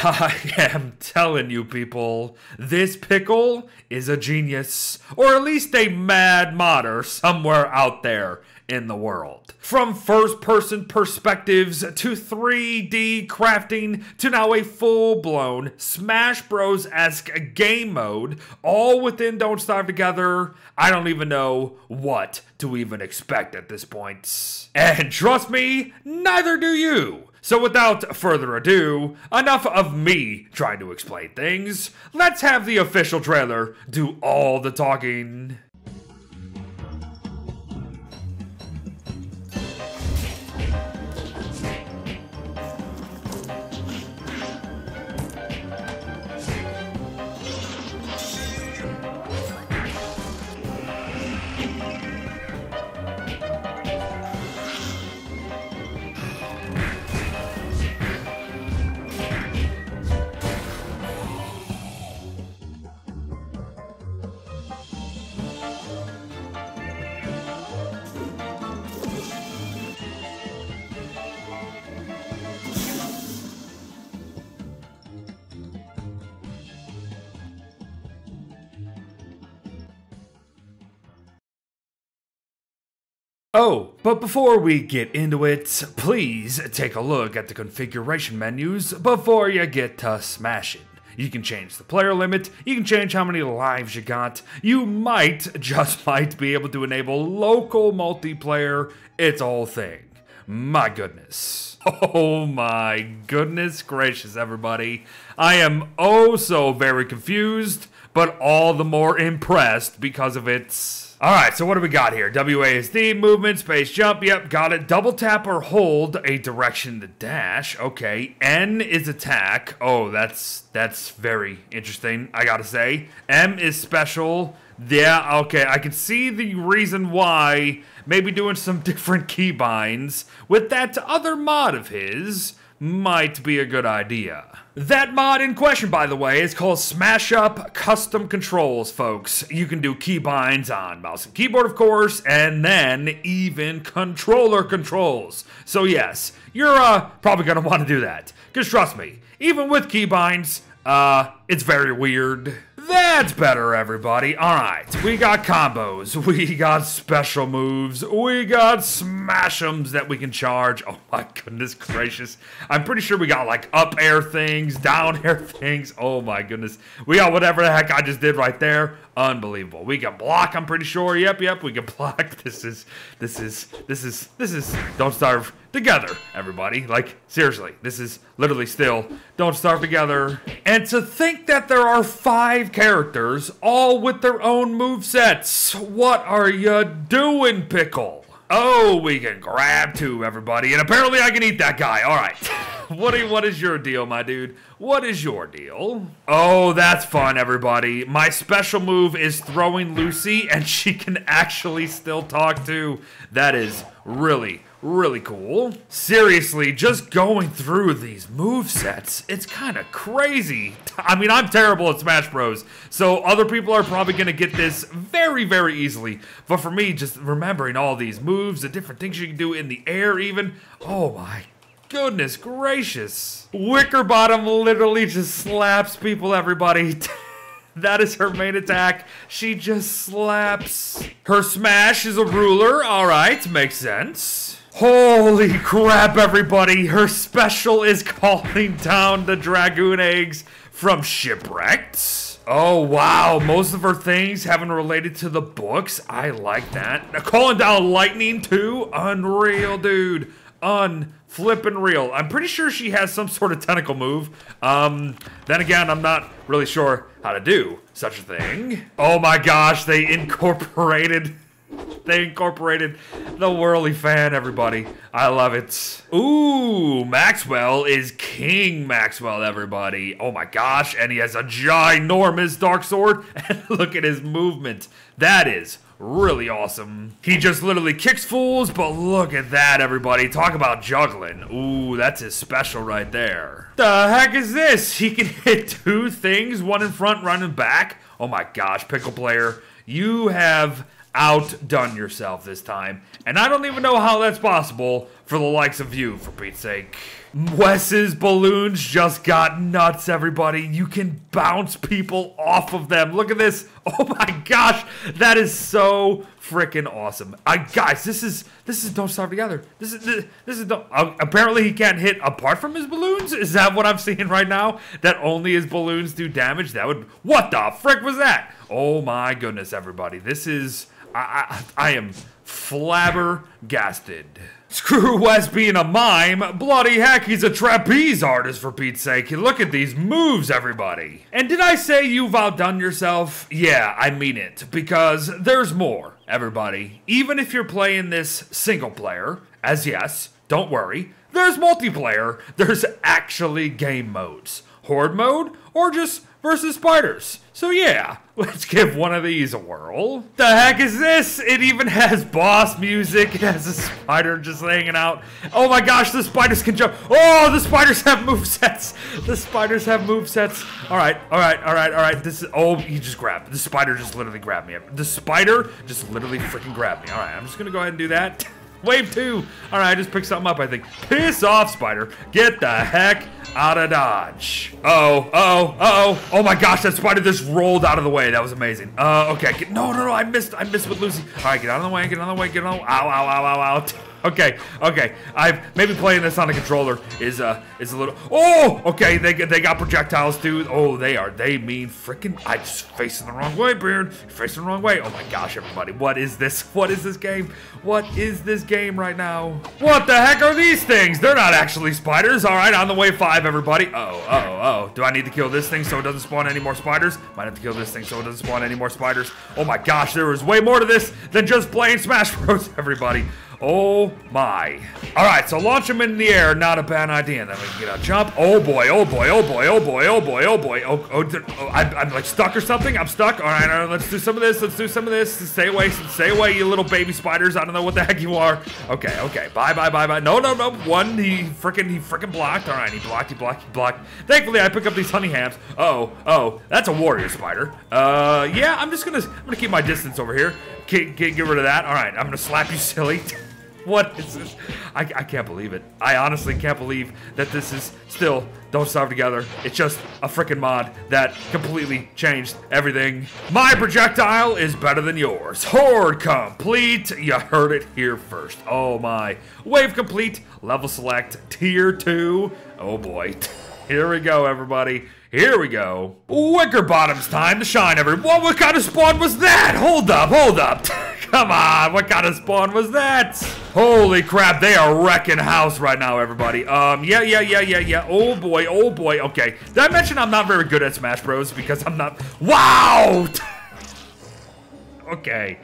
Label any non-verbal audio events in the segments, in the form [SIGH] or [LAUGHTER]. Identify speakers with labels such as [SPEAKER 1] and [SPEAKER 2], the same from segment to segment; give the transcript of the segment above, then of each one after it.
[SPEAKER 1] [LAUGHS] I am telling you, people, this pickle is a genius, or at least a mad modder somewhere out there in the world. From first person perspectives to 3D crafting to now a full blown Smash Bros esque game mode, all within Don't Starve Together, I don't even know what to even expect at this point. And trust me, neither do you. So without further ado, enough of me trying to explain things. Let's have the official trailer do all the talking. Oh, but before we get into it, please take a look at the configuration menus before you get to smashing. You can change the player limit, you can change how many lives you got, you might, just [LAUGHS] might, be able to enable local multiplayer, it's a whole thing. My goodness. [LAUGHS] Oh my goodness gracious, everybody. I am oh so very confused, but all the more impressed because of its all right, so what do we got here? WASD, movement, space jump. Yep, got it. Double tap or hold a direction to dash. Okay. N is attack. Oh, that's that's very interesting, I gotta say. M is special. Yeah, okay. I can see the reason why maybe doing some [LAUGHS] different keybinds with that other mod of his might be a good idea. That mod in question, by the way, is called Smash Up Custom Controls, folks. You can do keybinds on mouse and keyboard, of course, and then even controller controls. So yes, you're uh, probably going to want to do that. Because trust me, even with keybinds, uh, it's very weird. That's better, everybody. Alright, we got combos, we got special moves, we got smashems that we can charge. Oh my goodness gracious. I'm pretty sure we got like up air things, down air [LAUGHS] things. Oh my goodness. We got whatever the heck I just did right there. Unbelievable. We can block, I'm pretty sure. Yep, yep, we can [LAUGHS] block. This is, this is, this is, this is, don't starve together, everybody. Like, seriously, this is literally still Don't Starve Together. And to think that there are five characters, all with their own move sets. What are you doing, Pickle? Oh, we can grab two, everybody. And apparently I can eat that guy. All right. [LAUGHS] what, what is your deal, my dude? What is your deal? Oh, that's fun, everybody. My special move is throwing Lucy, and she can actually still talk too. That is really, really cool. Seriously, just going through these move sets, it's kind of crazy. I mean, I'm terrible at Smash Bros, so other people are probably going to get this very, very easily. But for me, just remembering all these moves, the different things you can do in the air even, oh my goodness gracious. Wickerbottom literally just slaps people, everybody. [LAUGHS] That is her main attack. She just slaps. Her smash is a ruler. All right, makes sense. Holy crap, everybody! Her special is calling down the Dragoon eggs from shipwrecks. Oh, wow. Most of her things haven't related to the books. I like that. calling down lightning, too? Unreal, dude. Unflippin' real. I'm pretty sure she has some sort of tentacle move. Um, then again, I'm not really sure how to do such a thing. Oh my gosh, they incorporated they incorporated the Whirly fan, everybody. I love it. Ooh, Maxwell is King Maxwell, everybody. Oh my gosh, and he has a ginormous Dark Sword. And [LAUGHS] look at his movement. That is really awesome. He just literally kicks fools, but look at that, everybody. Talk about juggling. Ooh, that's his special right there. The heck is this? He can [LAUGHS] hit two things, one in front, in back. Oh my gosh, Pickle Player. You have outdone yourself this time. And I don't even know how that's possible for the likes of you, for Pete's sake. Wes's balloons just got nuts, everybody. You can bounce people off of them. Look at this. [LAUGHS] Oh my gosh, that is so freaking awesome. I guys, this is this is Don't Starve Together. This is this, this is don't, uh, apparently he can't hit apart from his balloons. Is that what I'm seeing right now? That only his balloons do damage. That would what the frick was that? Oh my goodness, everybody. This is I I, I am flabbergasted. Screw Wes being a mime. Bloody heck, he's a trapeze artist for Pete's sake. Look at these moves, everybody. And did I say you've outdone yourself? Yeah, I mean it. Because there's more, everybody. Even if you're playing this single player, as yes, don't worry, there's multiplayer. There's actually game modes. Horde mode, or just versus spiders. So yeah, [LAUGHS] let's give one of these a whirl. The heck is this? It even has boss music. It has a spider just hanging out. Oh my gosh, the spiders can jump. Oh, the spiders have move sets. The spiders have move sets. All right, all right, all right, all right. This is, oh, he just grabbed. The spider just literally grabbed me. The spider just literally freaking grabbed me. All right, I'm just gonna go ahead and do that. [LAUGHS] Wave two. All right, I just picked something up, I think. Piss off, spider. Get the heck out of dodge. Uh oh, uh oh, uh oh. Oh my gosh, that spider just rolled out of the way. That was amazing. Uh, okay. Get, no, no, no, I missed, I missed with Lucy. All right, get out of the way, get out of the way, get out. Ow, ow, ow, ow, ow. Okay, okay. I've maybe playing this on a controller is uh is a little. Oh, okay. They they got projectiles too. Oh, they are. They mean freaking. I just facing the wrong way, Beard. Facing the wrong way. Oh my gosh, everybody. What is this? [LAUGHS] What is this game? What is this game right now? What the heck are these things? They're not actually spiders. All right, on the way five, everybody. Oh, oh, oh. Do I need to kill this thing so it doesn't spawn any more spiders? Might have to kill this thing so it doesn't spawn any more spiders. Oh my gosh, there is way more to this than just playing Smash Bros. [LAUGHS] Everybody. Oh my. All right, so launch him in the air, not a bad idea. Then we can get a jump. Oh boy, oh boy, oh boy, oh boy, oh boy, oh boy. Oh, oh, oh I, I'm like stuck or something. I'm stuck. All right, all right, let's do some of this. Let's do some of this. Stay away, stay away, you little baby spiders. I don't know what the heck you are. Okay, okay. Bye, bye, bye, bye. No, no, no. One, he freaking, he freaking blocked. All right, he blocked, he blocked, he blocked. Thankfully, I pick up these honey hams. Oh, oh, that's a warrior spider. Uh, yeah, I'm just gonna, I'm gonna keep my distance over here. Get, get, get rid of that. All right, I'm gonna slap you silly. [LAUGHS] what is this? I, I can't believe it. I honestly can't believe that this is still Don't Starve Together. It's just a freaking mod that completely changed everything. My projectile is better than yours. Horde complete. You heard it here first. Oh my. Wave complete. Level select. Tier 2. Oh boy. [LAUGHS] Here we go, everybody. Here we go. Wickerbottom's time to shine, everyone. What kind of spawn was that? Hold up, hold up. [LAUGHS] Come on, what kind of spawn was that? Holy crap, they are wrecking house right now, everybody. Um, yeah, yeah, yeah, yeah, yeah. Oh boy, oh boy. Okay, did I mention I'm not very good at Smash Bros? Because I'm not. Wow! [LAUGHS] okay,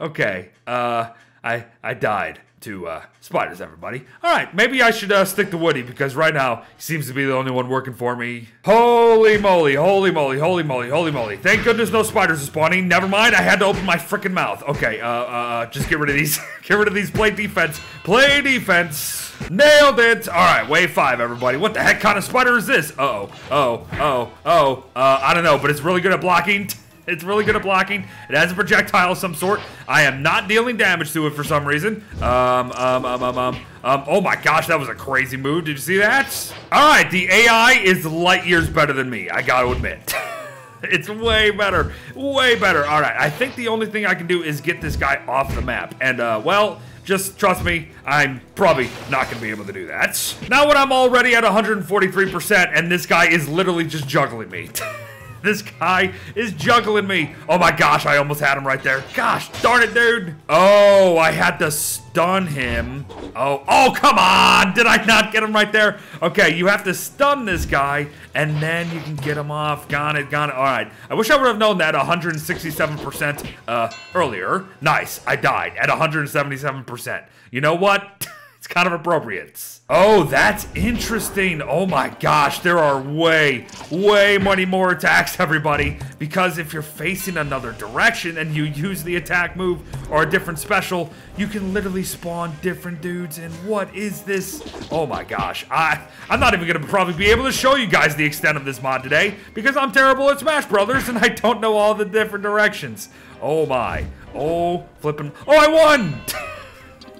[SPEAKER 1] okay. Uh, I I died to uh, spiders, everybody. All right, maybe I should uh, stick to Woodie because right now he seems to be the only one working for me. Holy moly, holy moly, holy moly, holy moly. Thank goodness no spiders are spawning. Never mind, I had to open my freaking mouth. Okay, uh, uh, uh, just get rid of these. [LAUGHS] get rid of these. Play defense. Play defense. Nailed it. All right, wave five, everybody. What the heck kind of spider is this? Uh oh, oh, oh, oh. Uh, I don't know, but it's really good at blocking. [LAUGHS] It's really good at blocking. It has a projectile of some sort. I am not dealing damage to it for some reason. Um, um, um, um, um, um, oh my gosh, that was a crazy move. Did you see that? All right, the AI is light years better than me. I gotta admit. [LAUGHS] it's way better. Way better. All right, I think the only thing I can do is get this guy off the map. And, uh, well, just trust me, I'm probably not going to be able to do that. Now when I'm already at 143% and this guy is literally just juggling me. [LAUGHS] [LAUGHS] This guy is juggling me. Oh my gosh, I almost had him right there. Gosh, darn it, dude. Oh, I had to stun him. Oh, oh, come on. Did I not get him right there? Okay, you have to stun this guy, and then you can get him off. Got it, got it. All right. I wish I would have known that 167% uh, earlier. Nice, I died at 177%. You know what? Kind of appropriate. Oh, that's interesting. Oh my gosh, there are way, way many more attacks, everybody. Because if you're facing another direction and you use the attack move or a different special, you can literally spawn different dudes. And what is this? Oh my gosh. I, I'm not even to probably be able to show you guys the extent of this mod today because I'm terrible at Smash Brothers and I don't know all the different directions. Oh my. Oh, flipping. Oh, I won! [LAUGHS]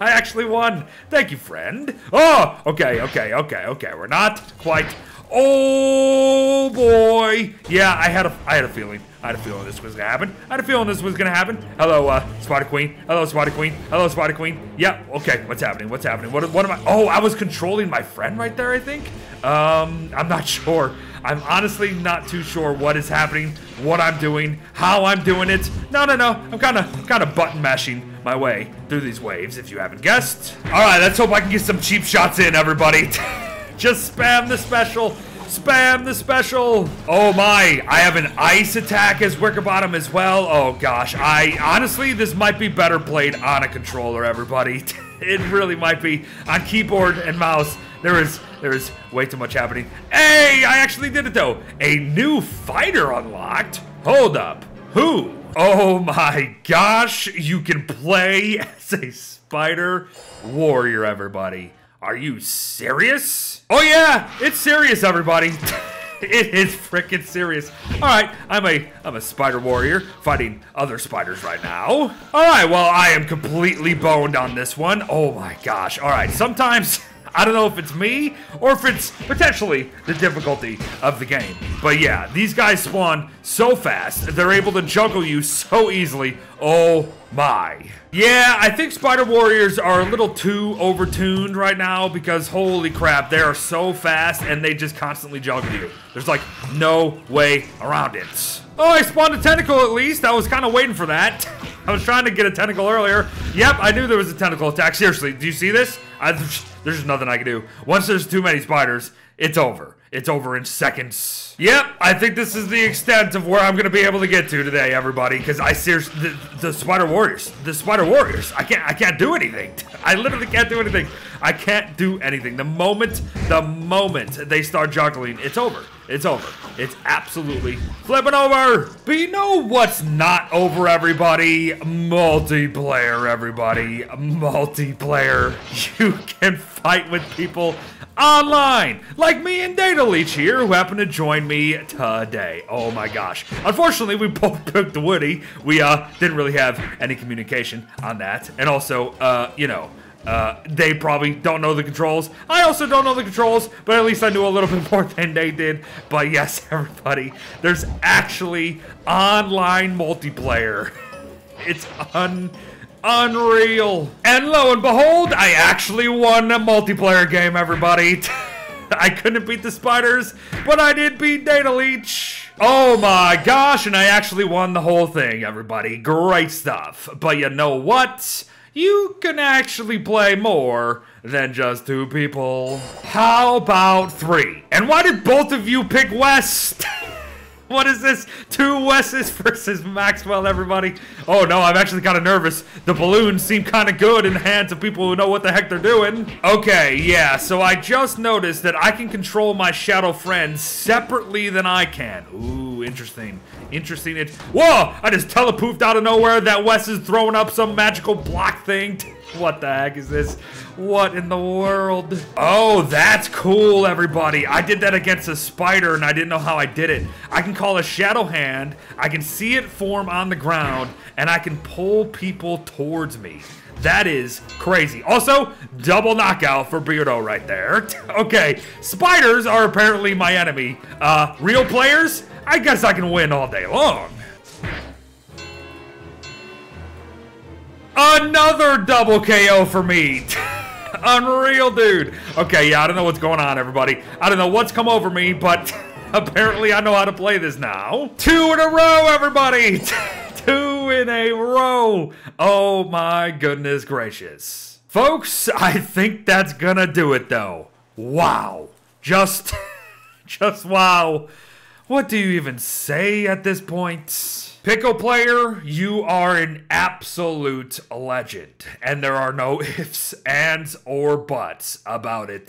[SPEAKER 1] I actually won. Thank you, friend. Oh, okay, okay, okay, okay. We're not quite. Oh boy. Yeah, I had a I had a feeling. I had a feeling this was gonna happen. I had a feeling this was gonna happen. Hello, uh, Spider Queen. Hello, Spider Queen. Hello, Spider Queen. Yeah, okay, what's happening? What's happening? What, what am I? Oh, I was controlling my friend right there, I think. Um, I'm not [LAUGHS] sure. I'm honestly not too sure what is happening, what I'm doing, how I'm doing it. No, no, no. I'm kind of kind of button mashing my way through these waves, if you haven't guessed. All right, let's hope I can get some cheap shots in, everybody. [LAUGHS] Just spam the special. Spam the special! Oh my, I have an ice attack as Wickerbottom as well. Oh gosh, I honestly, this might be better played on a controller, everybody. [LAUGHS] it really might be. On keyboard and mouse, there is there is way too much happening. Hey, I actually did it though. A new fighter unlocked. Hold up, who? Oh my gosh, you can play [LAUGHS] as a spider warrior, everybody. Are you serious? Oh yeah, it's serious, everybody. [LAUGHS] it is freaking serious. All right, I'm a I'm a spider warrior fighting other spiders right now. All right, well I am completely boned on this one. Oh my gosh. All right, sometimes [LAUGHS] I don't know if it's me or if it's potentially the difficulty of the game. But yeah, these guys spawn so fast. They're able to juggle you so easily. Oh my. Yeah, I think Spider Warriors are a little too overtuned right now because holy crap, they are so fast and they just constantly juggle you. There's like no way around it. Oh, I spawned a tentacle at least. I was kind of waiting for that. [LAUGHS] I was trying to get a tentacle earlier. Yep, I knew there was a tentacle attack. Seriously, do you see this? I, there's just nothing I can do. Once there's too many spiders, it's over. It's over in seconds. Yep, I think this is the extent of where I'm gonna be able to get to today, everybody. Because I seriously, the, the Spider Warriors, the Spider Warriors, I can't, I can't do anything. [LAUGHS] I literally can't do anything. I can't do anything. The moment, the moment they start juggling, it's over. It's over. It's absolutely flipping over. But you know what's not over, everybody? Multiplayer, everybody. Multiplayer. [LAUGHS] You can fight with people online, like me and Data Leech here, who happen to join me today. Oh my gosh. Unfortunately, we [LAUGHS] both picked Woodie. We uh didn't really have any communication on that. And also, uh, you know, uh, they probably don't know the controls. I also don't know the controls, but at least I knew a little [LAUGHS] bit more than they did. But yes, [LAUGHS] everybody, there's actually online multiplayer. It's un unreal. And lo and behold, I actually won a multiplayer game, everybody. [LAUGHS] I couldn't beat the spiders, but I did beat Data Leech. Oh my gosh, and I actually won the whole thing, everybody. Great stuff. But you know what? you can actually play more than just two people. How about three? And why did both of you pick Wes? [LAUGHS] What is this? Two Wesses versus Maxwell, everybody. Oh no, I'm actually kind of nervous. The balloons seem kind of good in the hands of people who know what the heck they're doing. Okay, yeah, so I just noticed that I can control my shadow friends separately than I can. Ooh, interesting. Interesting. It Whoa! I just telepoofed out of nowhere that Wes is throwing up some magical block thing. [LAUGHS] What the heck is this? What in the world? Oh, that's cool, everybody. I did that against a spider, and I didn't know how I did it. I can call a shadow hand, I can see it form on the ground, and I can pull people towards me. That is crazy. Also, double knockout for Beardo right there. [LAUGHS] okay, spiders are apparently my enemy. Uh, real players? I guess I can win all day long. Another double KO for me. [LAUGHS] Unreal, dude. Okay, yeah, I don't know what's going on, everybody. I don't know what's come over me, but [LAUGHS] apparently I know how to play this now. Two in a row, everybody. [LAUGHS] Two in a row. Oh my goodness gracious. Folks, I think that's gonna do it, though. Wow. Just, just wow. What do you even say at this point? Pickle player, you are an absolute legend, and there are no [LAUGHS] ifs, ands, or buts about it.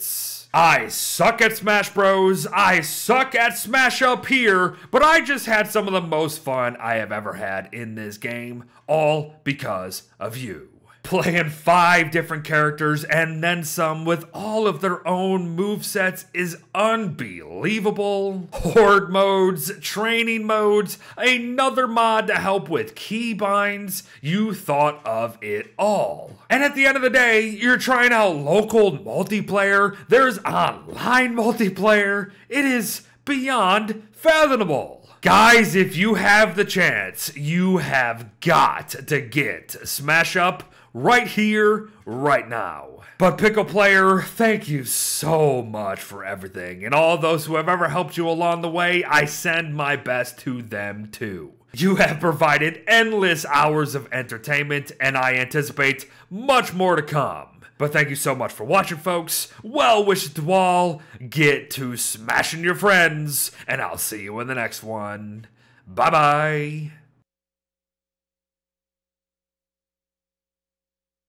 [SPEAKER 1] I suck at Smash Bros. I suck at Smash Up here, but I just had some of the most fun I have ever had in this game, all because of you. Playing five different characters and then some with all of their own movesets is unbelievable. Horde modes, training modes, another mod to help with keybinds. You thought of it all. And at the end of the day, you're trying out local multiplayer, there's online [LAUGHS] multiplayer. It is beyond fathomable. Guys, if you have the chance, you have got to get Smash Up right here, right now. But Pickle Player, thank you so much for everything. And all those who have ever helped you along the way, I send my best to them too. You have provided endless hours of entertainment, and I anticipate much more to come. But thank you so much for watching, folks. Well wishes to all. Get to smashing your friends, and I'll see you in the next one. Bye bye.